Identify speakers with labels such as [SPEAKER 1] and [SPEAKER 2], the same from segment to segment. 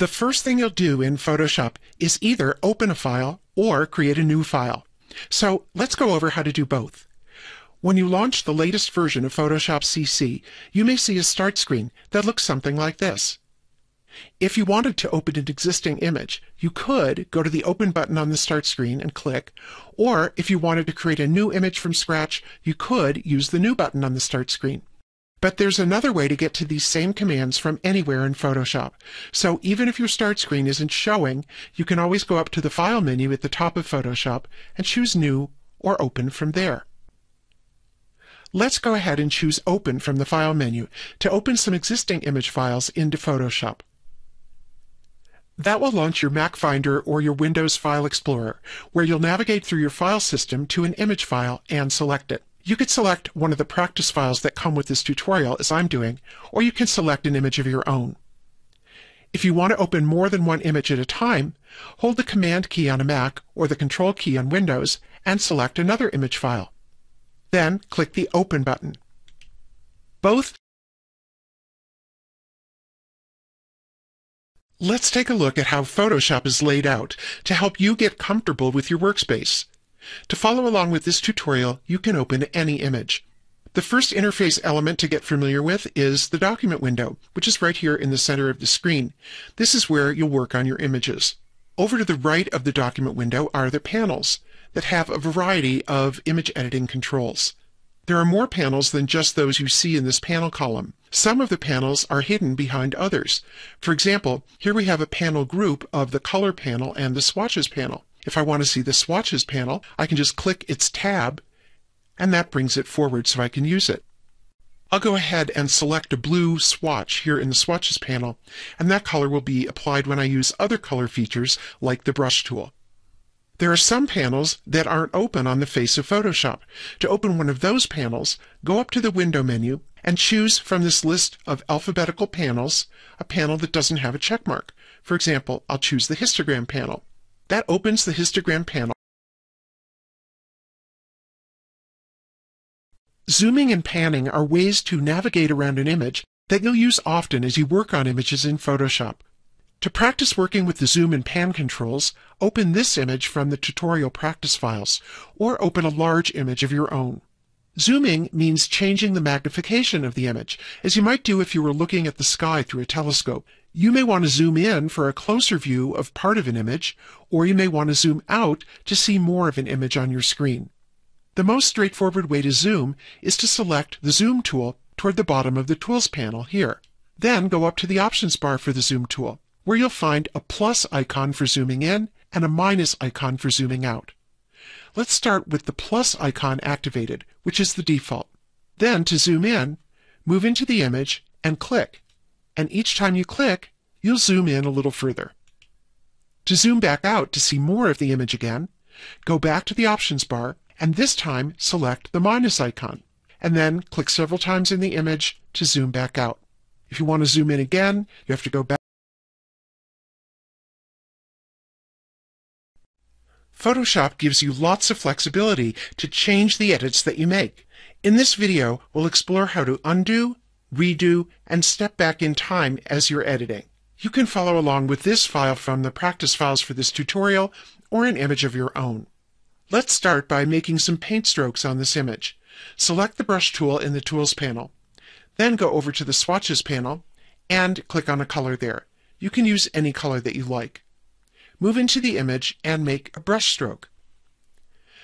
[SPEAKER 1] The first thing you'll do in Photoshop is either open a file or create a new file. So let's go over how to do both. When you launch the latest version of Photoshop CC, you may see a start screen that looks something like this. If you wanted to open an existing image, you could go to the Open button on the Start screen and click, or if you wanted to create a new image from scratch, you could use the New button on the Start screen. But there's another way to get to these same commands from anywhere in Photoshop. So even if your start screen isn't showing, you can always go up to the File menu at the top of Photoshop and choose New or Open from there. Let's go ahead and choose Open from the File menu to open some existing image files into Photoshop. That will launch your Mac Finder or your Windows File Explorer, where you'll navigate through your file system to an image file and select it. You could select one of the practice files that come with this tutorial, as I'm doing, or you can select an image of your own. If you want to open more than one image at a time, hold the Command key on a Mac or the Control key on Windows and select another image file. Then click the Open button. Both Let's take a look at how Photoshop is laid out to help you get comfortable with your workspace. To follow along with this tutorial, you can open any image. The first interface element to get familiar with is the document window, which is right here in the center of the screen. This is where you'll work on your images. Over to the right of the document window are the panels that have a variety of image editing controls. There are more panels than just those you see in this panel column. Some of the panels are hidden behind others. For example, here we have a panel group of the Color panel and the Swatches panel. If I want to see the swatches panel, I can just click its tab, and that brings it forward so I can use it. I'll go ahead and select a blue swatch here in the swatches panel, and that color will be applied when I use other color features like the brush tool. There are some panels that aren't open on the face of Photoshop. To open one of those panels, go up to the Window menu and choose from this list of alphabetical panels a panel that doesn't have a check mark. For example, I'll choose the histogram panel. That opens the histogram panel. Zooming and panning are ways to navigate around an image that you'll use often as you work on images in Photoshop. To practice working with the zoom and pan controls, open this image from the tutorial practice files, or open a large image of your own. Zooming means changing the magnification of the image, as you might do if you were looking at the sky through a telescope. You may want to zoom in for a closer view of part of an image, or you may want to zoom out to see more of an image on your screen. The most straightforward way to zoom is to select the Zoom tool toward the bottom of the Tools panel here. Then go up to the Options bar for the Zoom tool, where you'll find a plus icon for zooming in and a minus icon for zooming out. Let's start with the plus icon activated, which is the default. Then to zoom in, move into the image and click and each time you click, you'll zoom in a little further. To zoom back out to see more of the image again, go back to the options bar and this time select the minus icon, and then click several times in the image to zoom back out. If you want to zoom in again, you have to go back. Photoshop gives you lots of flexibility to change the edits that you make. In this video, we'll explore how to undo, redo, and step back in time as you're editing. You can follow along with this file from the practice files for this tutorial or an image of your own. Let's start by making some paint strokes on this image. Select the brush tool in the Tools panel. Then go over to the Swatches panel and click on a color there. You can use any color that you like. Move into the image and make a brush stroke.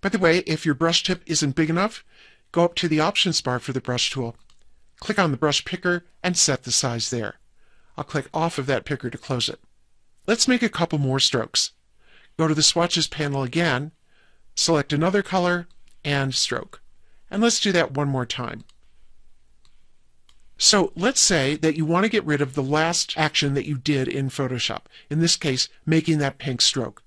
[SPEAKER 1] By the way, if your brush tip isn't big enough, go up to the Options bar for the brush tool Click on the brush picker and set the size there. I'll click off of that picker to close it. Let's make a couple more strokes. Go to the swatches panel again, select another color, and stroke. And let's do that one more time. So let's say that you want to get rid of the last action that you did in Photoshop, in this case, making that pink stroke.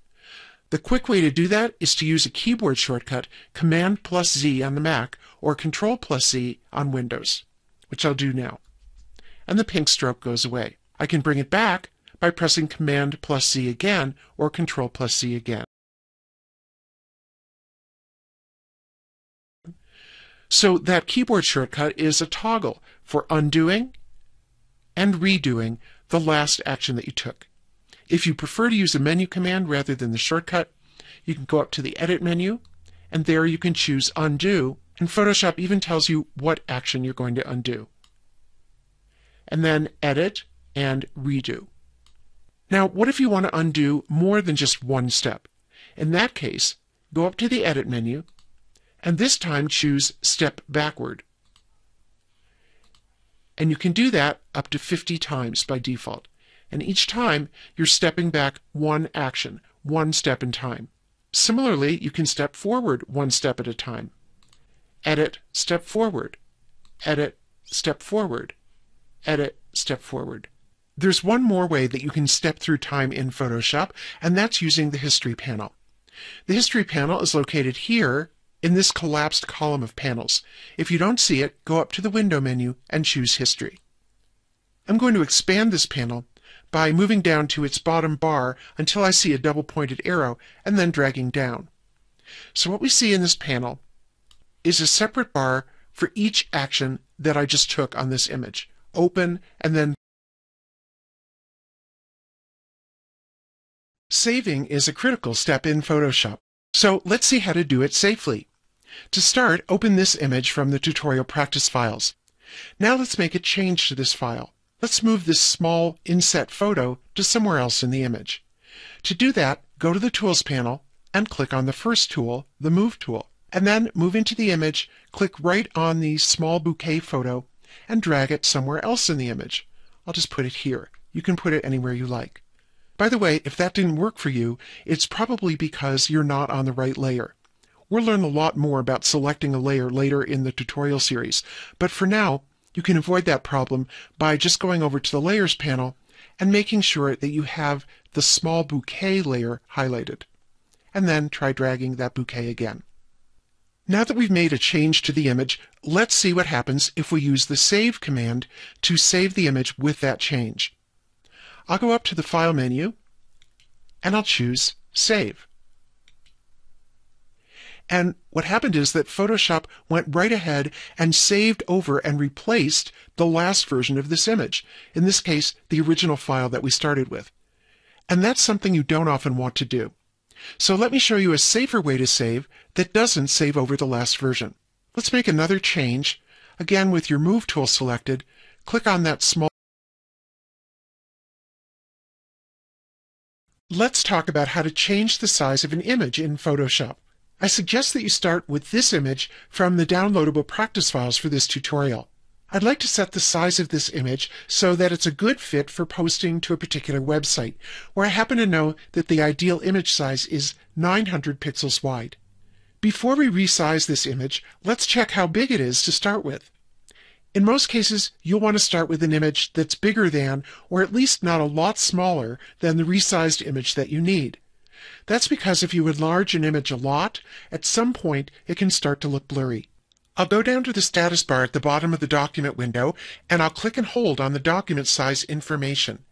[SPEAKER 1] The quick way to do that is to use a keyboard shortcut, Command plus Z on the Mac or Control plus Z on Windows which I'll do now. And the pink stroke goes away. I can bring it back by pressing Command plus Z again or Control plus Z again. So that keyboard shortcut is a toggle for undoing and redoing the last action that you took. If you prefer to use a menu command rather than the shortcut, you can go up to the Edit menu, and there you can choose Undo, and Photoshop even tells you what action you're going to undo. And then Edit and Redo. Now, what if you want to undo more than just one step? In that case, go up to the Edit menu, and this time choose Step Backward. And you can do that up to 50 times by default. And each time, you're stepping back one action, one step in time. Similarly, you can step forward one step at a time. Edit, step forward. Edit, step forward. Edit, step forward. There's one more way that you can step through time in Photoshop, and that's using the History panel. The History panel is located here in this collapsed column of panels. If you don't see it, go up to the Window menu and choose History. I'm going to expand this panel by moving down to its bottom bar until I see a double-pointed arrow and then dragging down. So what we see in this panel is a separate bar for each action that I just took on this image. Open and then Saving is a critical step in Photoshop. So let's see how to do it safely. To start, open this image from the tutorial practice files. Now let's make a change to this file. Let's move this small inset photo to somewhere else in the image. To do that, go to the Tools panel and click on the first tool, the Move tool. And then move into the image, click right on the small bouquet photo, and drag it somewhere else in the image. I'll just put it here. You can put it anywhere you like. By the way, if that didn't work for you, it's probably because you're not on the right layer. We'll learn a lot more about selecting a layer later in the tutorial series, but for now, you can avoid that problem by just going over to the Layers panel and making sure that you have the small bouquet layer highlighted. And then try dragging that bouquet again. Now that we've made a change to the image, let's see what happens if we use the Save command to save the image with that change. I'll go up to the File menu, and I'll choose Save. And what happened is that Photoshop went right ahead and saved over and replaced the last version of this image. In this case, the original file that we started with. And that's something you don't often want to do. So let me show you a safer way to save that doesn't save over the last version. Let's make another change. Again, with your Move tool selected, click on that small Let's talk about how to change the size of an image in Photoshop. I suggest that you start with this image from the downloadable practice files for this tutorial. I'd like to set the size of this image so that it's a good fit for posting to a particular website, where I happen to know that the ideal image size is 900 pixels wide. Before we resize this image, let's check how big it is to start with. In most cases, you'll want to start with an image that's bigger than, or at least not a lot smaller than the resized image that you need. That's because if you enlarge an image a lot, at some point it can start to look blurry. I'll go down to the status bar at the bottom of the document window, and I'll click and hold on the document size information.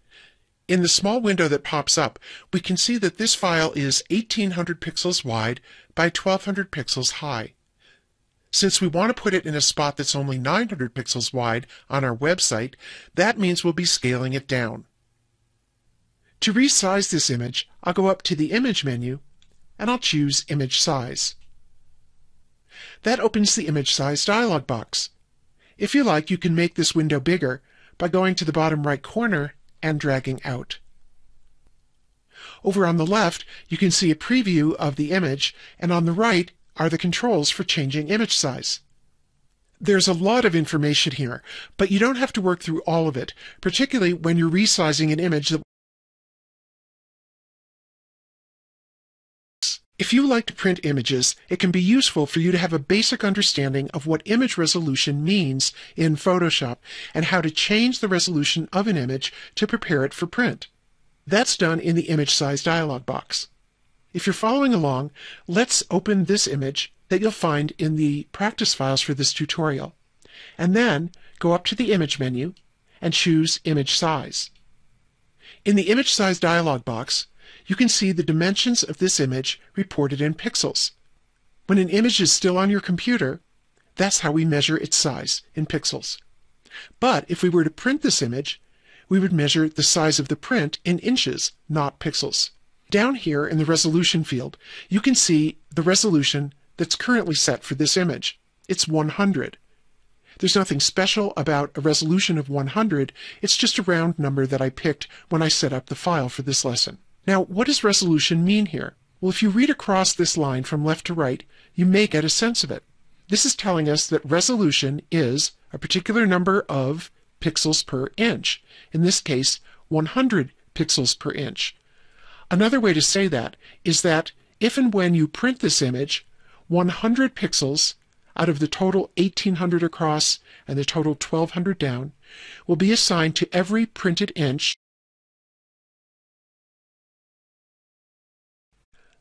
[SPEAKER 1] In the small window that pops up, we can see that this file is 1800 pixels wide by 1200 pixels high. Since we want to put it in a spot that's only 900 pixels wide on our website, that means we'll be scaling it down. To resize this image, I'll go up to the Image menu, and I'll choose Image Size. That opens the Image Size dialog box. If you like, you can make this window bigger by going to the bottom right corner and dragging out. Over on the left, you can see a preview of the image, and on the right are the controls for changing image size. There's a lot of information here, but you don't have to work through all of it, particularly when you're resizing an image that If you like to print images, it can be useful for you to have a basic understanding of what image resolution means in Photoshop and how to change the resolution of an image to prepare it for print. That's done in the Image Size dialog box. If you're following along, let's open this image that you'll find in the practice files for this tutorial. And then go up to the Image menu and choose Image Size. In the Image Size dialog box, you can see the dimensions of this image reported in pixels. When an image is still on your computer, that's how we measure its size in pixels. But if we were to print this image, we would measure the size of the print in inches, not pixels. Down here in the resolution field, you can see the resolution that's currently set for this image. It's 100. There's nothing special about a resolution of 100, it's just a round number that I picked when I set up the file for this lesson. Now, what does resolution mean here? Well, if you read across this line from left to right, you may get a sense of it. This is telling us that resolution is a particular number of pixels per inch. In this case, 100 pixels per inch. Another way to say that is that if and when you print this image, 100 pixels out of the total 1800 across and the total 1200 down will be assigned to every printed inch.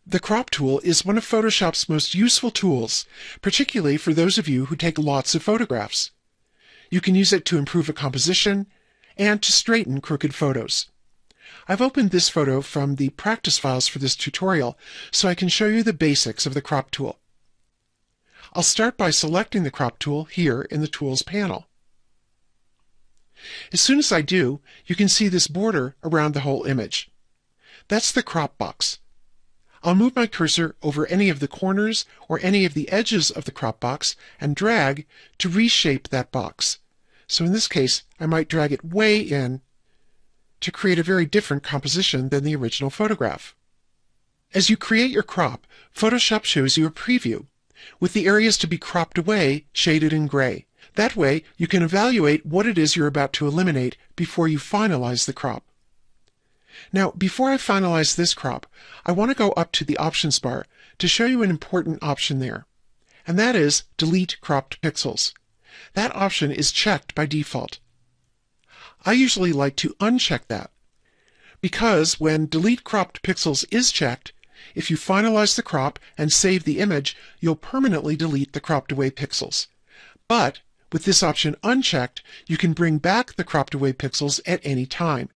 [SPEAKER 1] The crop tool is one of Photoshop's most useful tools, particularly for those of you who take lots of photographs. You can use it to improve a composition and to straighten crooked photos. I've opened this photo from the practice files for this tutorial so I can show you the basics of the crop tool. I'll start by selecting the crop tool here in the Tools panel. As soon as I do, you can see this border around the whole image. That's the crop box. I'll move my cursor over any of the corners or any of the edges of the crop box and drag to reshape that box. So in this case, I might drag it way in to create a very different composition than the original photograph. As you create your crop, Photoshop shows you a preview with the areas to be cropped away shaded in gray. That way, you can evaluate what it is you're about to eliminate before you finalize the crop. Now, before I finalize this crop, I want to go up to the options bar to show you an important option there, and that is delete cropped pixels. That option is checked by default. I usually like to uncheck that because when delete cropped pixels is checked, if you finalize the crop and save the image, you'll permanently delete the cropped away pixels. But with this option unchecked, you can bring back the cropped away pixels at any time.